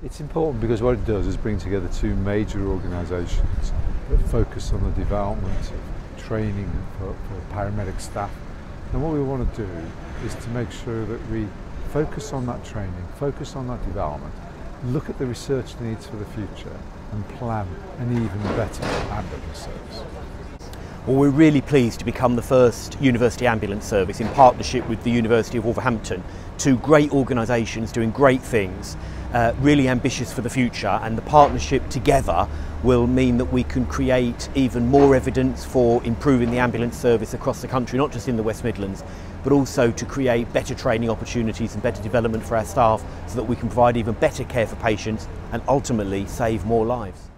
It's important because what it does is bring together two major organisations that focus on the development of training for, for paramedic staff. And what we want to do is to make sure that we focus on that training, focus on that development, look at the research needs for the future and plan an even better ambulance service. Well, we're really pleased to become the first university ambulance service in partnership with the University of Wolverhampton. Two great organisations doing great things, uh, really ambitious for the future, and the partnership together will mean that we can create even more evidence for improving the ambulance service across the country, not just in the West Midlands, but also to create better training opportunities and better development for our staff so that we can provide even better care for patients and ultimately save more lives.